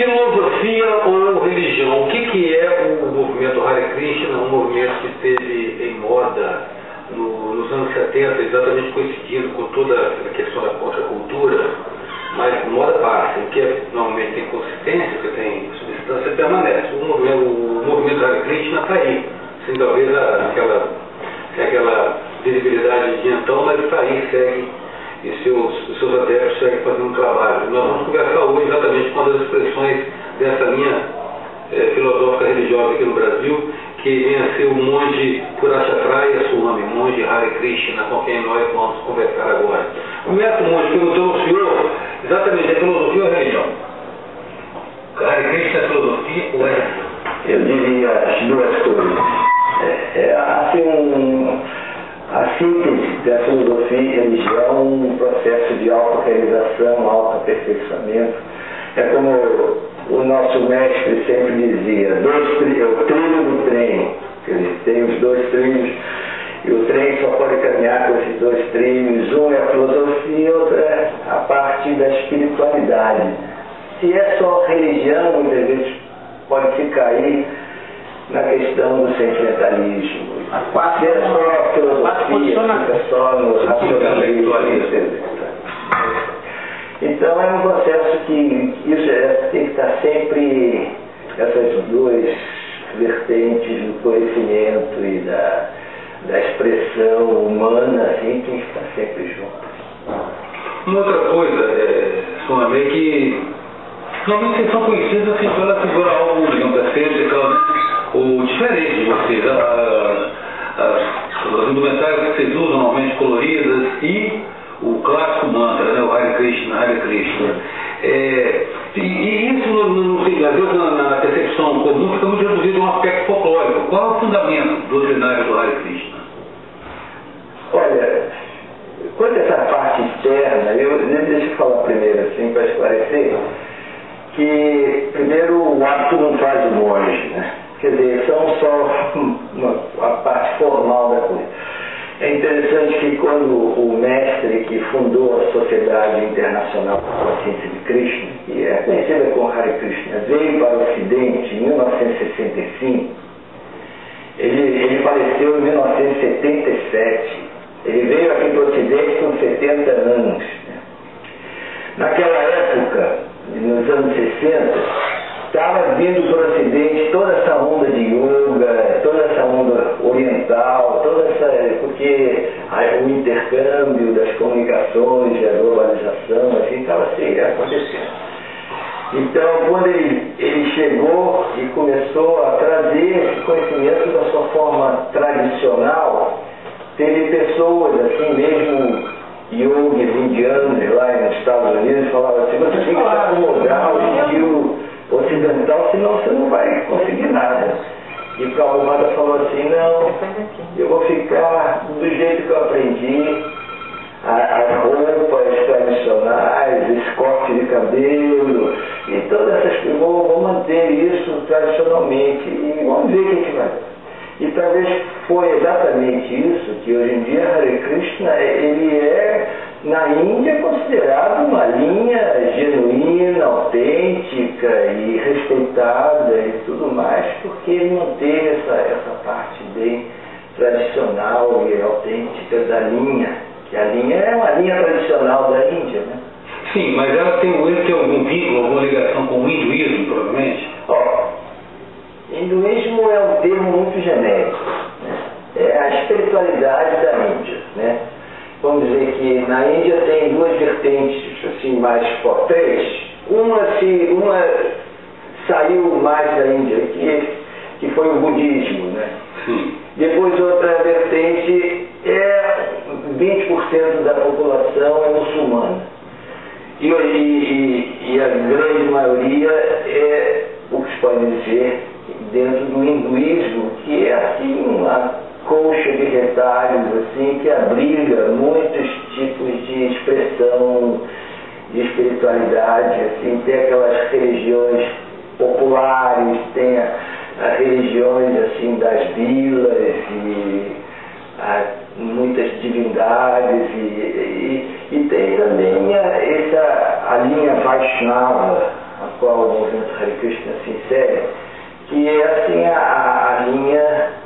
Filosofia ou religião? O que, que é o movimento Hare Krishna, um movimento que esteve em moda no, nos anos 70, exatamente coincidindo com toda a questão da contracultura, mas moda passa, em que normalmente tem consistência, que tem substância, permanece. O movimento, o movimento Hare Krishna está aí, sem talvez aquela, aquela visibilidade de então, mas está aí, segue e seus, seus adeptos seguem fazendo um trabalho. Nós vamos conversar hoje exatamente com uma das expressões dessa linha é, filosófica religiosa aqui no Brasil, que vem a ser o monge Purashatraya Swami, monge Hare Krishna, com quem nós vamos conversar agora. O mestre monge auto-realização, auto-aperfeiçoamento. É como o nosso mestre sempre dizia, dois tri, o trilho do trem, quer dizer, tem os dois trilhos, e o trem só pode caminhar com esses dois trilhos, um é a filosofia e outro é a parte da espiritualidade. Se é só religião, muitas vezes pode se cair na questão do sentimentalismo. A quatro é só filosofia, fica só no racionalismo. Então é um processo que isso é, tem que estar sempre, essas duas vertentes do conhecimento e da, da expressão humana, assim, tem que estar sempre juntas. Uma outra coisa, é, Sonamê, que normalmente vocês são conhecidos assim, pela figura algo, digamos assim, o diferente de vocês. A, as, as indumentárias que vocês usam, normalmente coloridas, e o clássico mantra, né, o Hare Krishna, Hare Krishna. É, e, e, isso, no, no, às vezes, na, na, percepção comum, fica muito reduzido a um aspecto folclórico. Qual é o fundamento doutrinário do Hare Krishna? Olha, quanto a essa parte externa, eu, deixa eu falar primeiro, assim, para esclarecer, que, primeiro, o ato não faz o monge, né? Quer dizer, são só uma, a parte. É interessante que quando o mestre que fundou a Sociedade Internacional para a Ciência de Krishna, que é conhecida como Hare Krishna, veio para o Ocidente em 1965, ele, ele faleceu em 1977. Ele veio aqui para o Ocidente com 70 anos. Né? Naquela época, nos anos 60, estava vindo para o Ocidente toda essa onda de yoga, toda essa onda oriental, toda. Porque o intercâmbio das comunicações, a globalização, assim, estava assim, acontecendo. Então, quando ele, ele chegou e começou a trazer esse conhecimento da sua forma tradicional, teve pessoas, assim mesmo, yogis indianos lá nos Estados Unidos, falavam assim, você tem que se acomodar o estilo ocidental, senão você não vai conseguir nada. E o Prabhupada falou assim, não, eu vou ficar do jeito que eu aprendi, as roupas tradicionais, esse corte de cabelo, e todas essas coisas, vou, vou manter isso tradicionalmente e vamos ver o que, que vai. E talvez foi exatamente isso que hoje em dia Hare Krishna ele é na Índia considerado uma linha genuína, autêntica e respeitada e tudo mais, porque ele manteve essa, essa parte bem tradicional e autêntica da linha, que a linha é uma linha tradicional da Índia, né? Sim, mas ela tem, ele tem algum vínculo, alguma ligação com o hinduísmo, provavelmente? Ó, hinduísmo é um termo muito genérico. Né? É a espiritualidade da Índia, né? Vamos dizer que na Índia tem duas vertentes assim mais fortes. Uma, se, uma saiu mais da Índia, que, que foi o budismo. Né? Sim. Depois outra vertente é 20% da população é muçulmana. E, e, e, a grande maioria é o que se pode dizer dentro do hinduísmo, que é assim uma colcha de retalhos assim que abriga muitos tipos de expressão de espiritualidade, assim, tem aquelas religiões populares, tem as religiões assim das vilas e a, muitas divindades e, e, e, tem também a, essa a linha Vaishnava, qual o movimento Hare Krishna se insere, que é assim a, a linha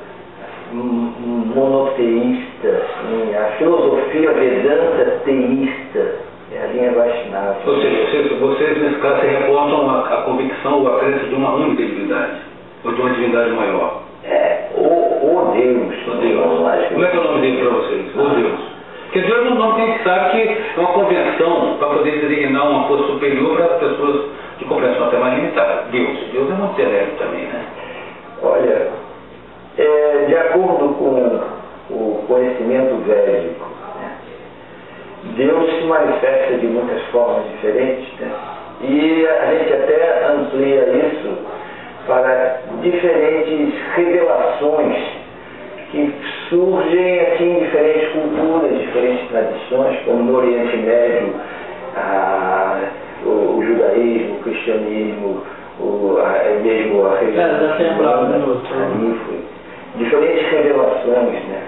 monoteísta, assim, a filosofia vedanta teísta, é a linha Vaishnava. Ou seja, vocês, vocês nesse caso se reportam a, a convicção ou a crença de uma única divindade, ou de uma divindade maior. É, o, o Deus. O Deus. Como é que é o nome dele para vocês? O Deus. Porque Deus é um nome que a gente sabe que é uma convenção para poder designar uma força superior para as pessoas de compreensão até mais limitada. Deus. Deus é muito genérico também, né? Olha, é, de acordo com o conhecimento védico, né, Deus se manifesta de muitas formas diferentes, né? E a gente até amplia isso para diferentes revelações que surgem assim em diferentes culturas, diferentes tradições, como no Oriente Médio, a, o, o, judaísmo, o cristianismo, o, a, é mesmo a religião diferentes revelações. Né?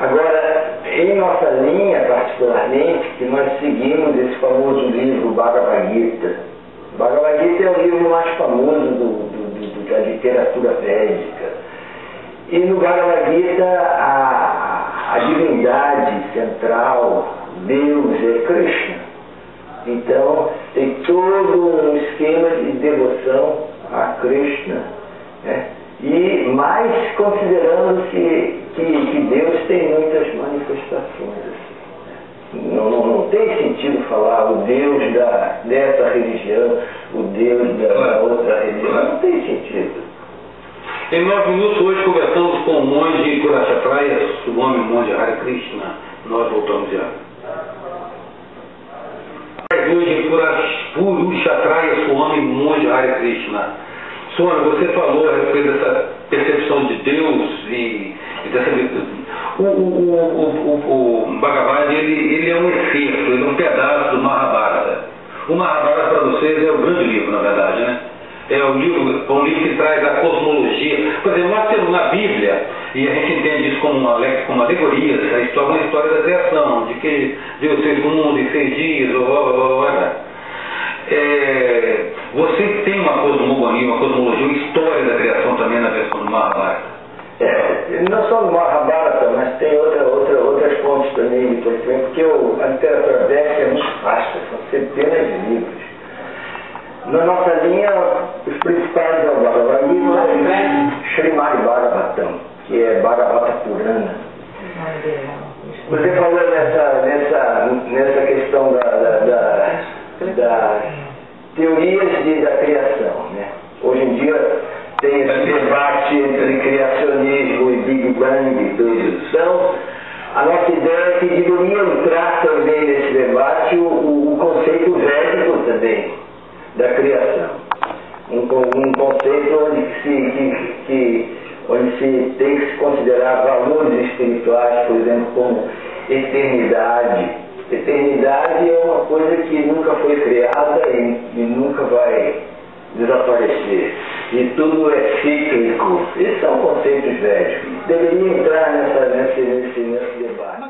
Agora, em nossa linha particularmente, que nós seguimos esse famoso livro Bhagavad Gita. Bhagavad Gita é o livro mais famoso do, do, do, da literatura védica e no Bhagavad Gita, a, a divindade central, Deus é Krishna. Então, tem todo um esquema de devoção a Krishna. Né? E mais considerando que, que, que, Deus tem muitas manifestações. Assim, né? não, não, não, tem sentido falar o Deus da, dessa religião, o Deus da, outra religião. Não tem sentido. Em nove minutos, hoje conversamos com o monge Kurachatraya, o homem monge Hare Krishna. Nós voltamos já. Hoje, Purushatraya, Swami monge Hare Krishna. Swami, você falou a respeito dessa percepção de Deus e, e dessa o, o, o, o, Bhagavad ele, ele é um efeito, ele é um pedaço do Mahabharata. O Mahabharata para vocês é o grande livro, na verdade, né? Um livro, um livro que traz a cosmologia. Por exemplo, nós temos na Bíblia, e a gente entende isso como uma, como alegoria, a história, uma história da criação, de que Deus fez o mundo em seis dias, blá, blá, blá, blá. É, você tem uma cosmogonia, uma cosmologia, uma história Srimad Bhagavatam, que é Bhagavata Purana. Você falou nessa, nessa, nessa questão da, da, da, da teorias de, da criação. Né? Hoje em dia tem esse debate entre criacionismo e Big Bang. Então, a nossa ideia é que deveria entrar também nesse debate o, o conceito védico também da criação. Um, um conceito onde se, que, que, onde se tem que se considerar valores espirituais, por exemplo, como eternidade. Eternidade é uma coisa que nunca foi criada e, e nunca vai desaparecer. E tudo é cíclico. Esses são conceitos velhos. Deveria entrar nessa, nesse, nesse, nesse debate.